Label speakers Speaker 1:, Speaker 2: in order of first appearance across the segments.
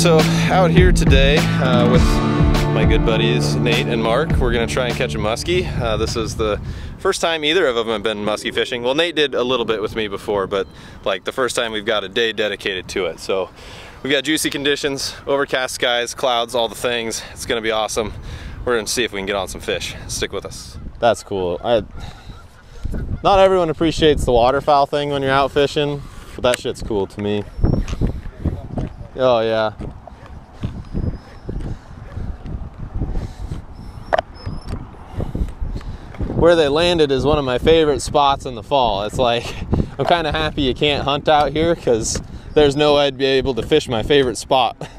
Speaker 1: so out here today uh, with my good buddies Nate and Mark. We're gonna try and catch a muskie. Uh, this is the first time either of them have been muskie fishing. Well, Nate did a little bit with me before, but like the first time we've got a day dedicated to it. So we've got juicy conditions, overcast skies, clouds, all the things. It's gonna be awesome. We're gonna see if we can get on some fish. Stick with us. That's cool. I, not everyone appreciates the waterfowl thing when you're out fishing, but that shit's cool to me. Oh yeah. Where they landed is one of my favorite spots in the fall. It's like, I'm kind of happy you can't hunt out here because there's no way I'd be able to fish my favorite spot.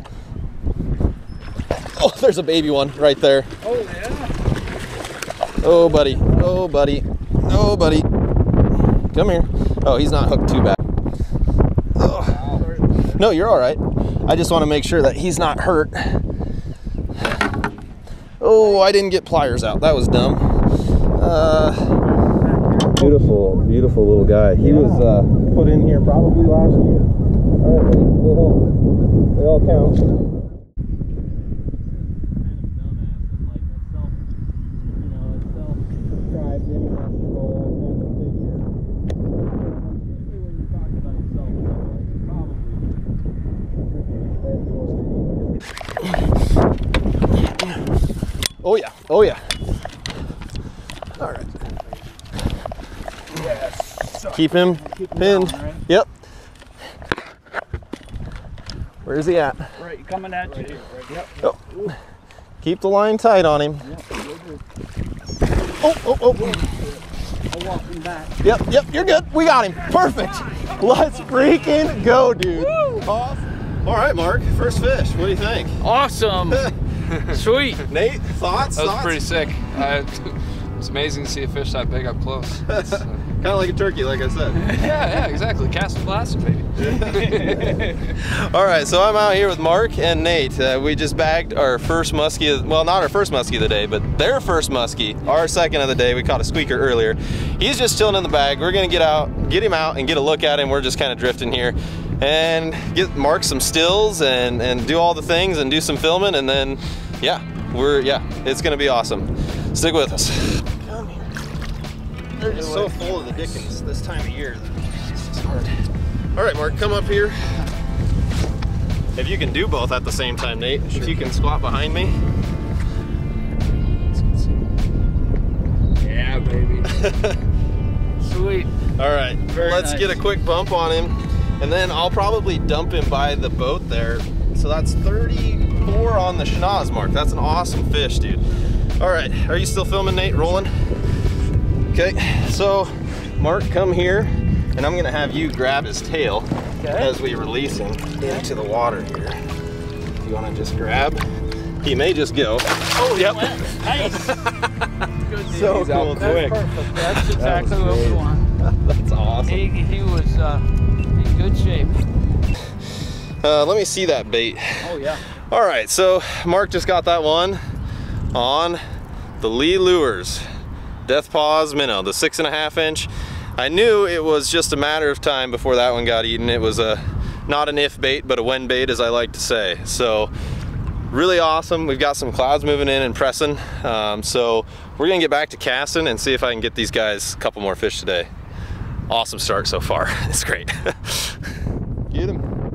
Speaker 1: Oh, there's a baby one right there.
Speaker 2: Oh, yeah.
Speaker 1: Oh, buddy. Oh, buddy. Oh, buddy. Come here. Oh, he's not hooked too bad. Oh. No, you're all right. I just want to make sure that he's not hurt. Oh, I didn't get pliers out. That was dumb. Uh, beautiful, beautiful little guy. He was uh, put in here probably last year. All right, buddy, go home. They all count. Oh yeah, oh yeah. All right.
Speaker 2: Yes.
Speaker 1: Keep him
Speaker 2: Keep him
Speaker 1: pinned.
Speaker 2: down, right?
Speaker 1: Yep. Where's he at?
Speaker 2: Right, coming at you. Yep.
Speaker 1: Oh. Keep the line tight on him.
Speaker 2: Yep.
Speaker 1: Oh, oh, oh.
Speaker 2: I'll walk him back.
Speaker 1: Yep, yep, you're good. We got him. Perfect. Let's freaking go, dude. Awesome. All right, Mark. First fish. What do you think?
Speaker 3: Awesome. Sweet.
Speaker 1: Nate, thoughts?
Speaker 3: That was
Speaker 1: thoughts?
Speaker 3: pretty sick. I, it's amazing to see a fish that big up close. Uh,
Speaker 1: kind of like a turkey, like I said.
Speaker 3: yeah, yeah, exactly. Cast and blaster, baby.
Speaker 1: All right, so I'm out here with Mark and Nate. Uh, we just bagged our first muskie, of- well, not our first muskie of the day, but their first muskie, our second of the day. We caught a squeaker earlier. He's just chilling in the bag. We're gonna get out, get him out and get a look at him. We're just kind of drifting here and get Mark some stills and, and do all the things and do some filming and then, yeah, we're, yeah, it's gonna be awesome. Stick with us. Come here. They're just so full of the dickens this time of year. It's just hard. All right, Mark, come up here. If you can do both at the same time, Nate, if you can squat behind me.
Speaker 2: Yeah, baby. Sweet.
Speaker 1: All right,
Speaker 2: Very
Speaker 1: let's
Speaker 2: nice.
Speaker 1: get a quick bump on him, and then I'll probably dump him by the boat there. So that's 34 on the schnoz mark. That's an awesome fish, dude. All right, are you still filming, Nate? Rolling? Okay, so Mark, come here, and I'm gonna have you grab his tail
Speaker 2: Okay.
Speaker 1: as we release him into the water here. You wanna just grab? He may just go. Oh, yep.
Speaker 2: Nice. Good.
Speaker 1: So
Speaker 2: He's
Speaker 1: cool,
Speaker 2: out That's
Speaker 1: quick.
Speaker 2: perfect. That's exactly
Speaker 1: was
Speaker 2: what we want.
Speaker 1: That's awesome.
Speaker 2: He, he was uh, in good shape.
Speaker 1: Uh, let me see that bait.
Speaker 2: Oh, yeah.
Speaker 1: All right, so Mark just got that one on the Lee Lures Death Pause Minnow, the six and a half inch. I knew it was just a matter of time before that one got eaten. It was a not an if bait, but a when bait, as I like to say. So really awesome. We've got some clouds moving in and pressing. Um, so we're gonna get back to casting and see if I can get these guys a couple more fish today. Awesome start so far. It's great. get him.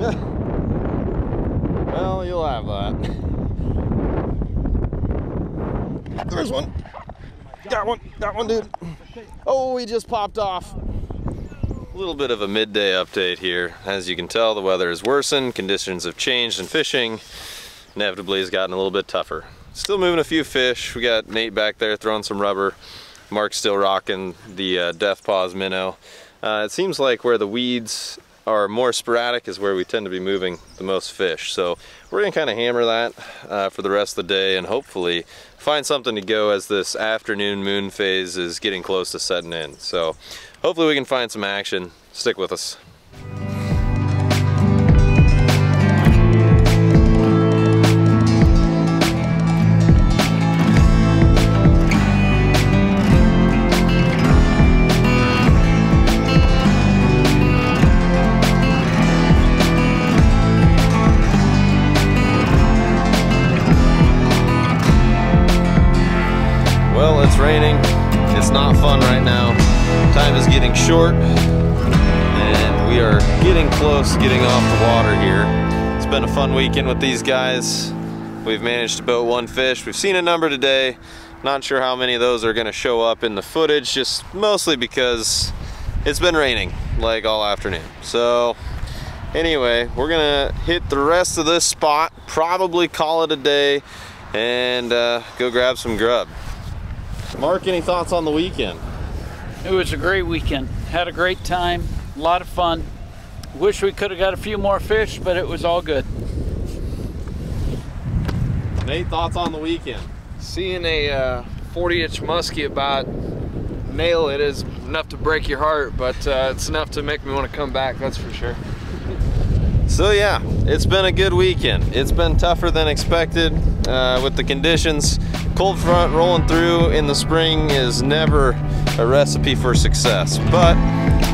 Speaker 1: Well, you'll have that. There's one. Got one. Got one, dude. Oh, he just popped off. A little bit of a midday update here. As you can tell, the weather has worsened, conditions have changed, and fishing inevitably has gotten a little bit tougher. Still moving a few fish. We got Nate back there throwing some rubber. Mark's still rocking the uh, Death Pause minnow. Uh, it seems like where the weeds are more sporadic is where we tend to be moving the most fish. So we're gonna kind of hammer that uh, for the rest of the day and hopefully find something to go as this afternoon moon phase is getting close to setting in. So hopefully we can find some action. Stick with us. Time is getting short and we are getting close getting off the water here. It's been a fun weekend with these guys. We've managed to boat one fish. We've seen a number today. Not sure how many of those are gonna show up in the footage, just mostly because it's been raining like all afternoon. So anyway, we're gonna hit the rest of this spot, probably call it a day, and uh, go grab some grub. Mark, any thoughts on the weekend?
Speaker 2: It was a great weekend. Had a great time. A lot of fun. Wish we could have got a few more fish, but it was all good.
Speaker 1: Nate, thoughts on the weekend?
Speaker 3: Seeing a uh, 40 inch muskie about nail it is enough to break your heart, but uh, it's enough to make me want to come back, that's for sure.
Speaker 1: So yeah, it's been a good weekend. It's been tougher than expected uh, with the conditions. Cold front rolling through in the spring is never a recipe for success. But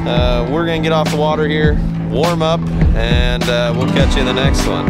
Speaker 1: uh, we're gonna get off the water here, warm up, and uh, we'll catch you in the next one.